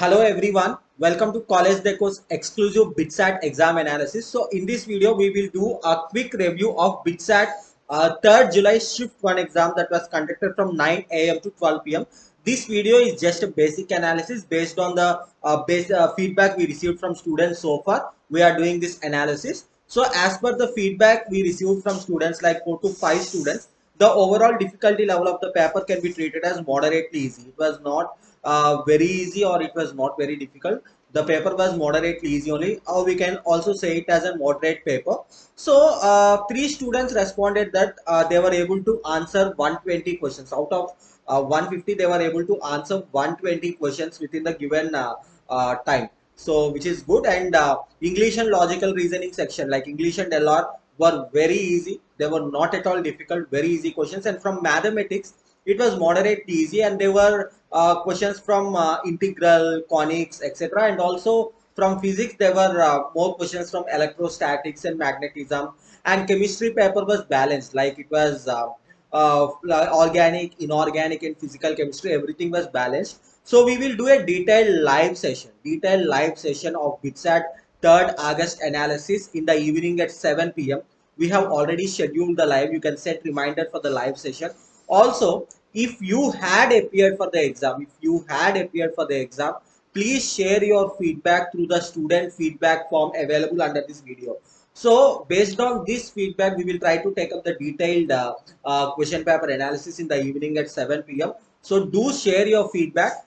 Hello everyone, welcome to CollegeDekho's exclusive BitSat exam analysis. So in this video, we will do a quick review of BitSat uh, 3rd July shift 1 exam that was conducted from 9 a.m. to 12 p.m. This video is just a basic analysis based on the uh, base, uh, feedback we received from students so far. We are doing this analysis. So as per the feedback we received from students like 4 to 5 students, the overall difficulty level of the paper can be treated as moderately easy. It was not uh, very easy or it was not very difficult. The paper was moderately easy only or we can also say it as a moderate paper. So uh, three students responded that uh, they were able to answer 120 questions out of uh, 150 they were able to answer 120 questions within the given uh, uh, time so which is good and english and logical reasoning section like english and lr were very easy they were not at all difficult very easy questions. And from mathematics it was moderate easy. And there were uh, questions from uh, integral conics etc and also from physics there were uh, more questions from electrostatics and magnetism. And chemistry paper was balanced. Like it was uh, organic, inorganic, and physical chemistry, everything was balanced. So we will do a detailed live session, detailed live session of BitSat 3rd August analysis in the evening at 7 p.m. We have already scheduled the live. You can set reminder for the live session. Also, if you had appeared for the exam, if you had appeared for the exam, please share your feedback through the student feedback form available under this video. So based on this feedback, we will try to take up the detailed uh, uh, question paper analysis in the evening at 7 p.m. So do share your feedback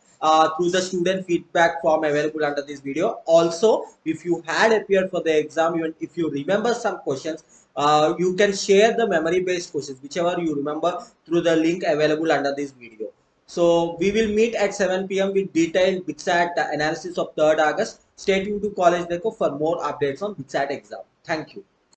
through the student feedback form available under this video. Also, if you had appeared for the exam, even if you remember some questions, uh, you can share the memory based questions, whichever you remember through the link available under this video. So we will meet at 7 p.m. with detailed BitSat analysis of 3rd August. Stay tuned to CollegeDekho for more updates on BitSat exam. Thank you.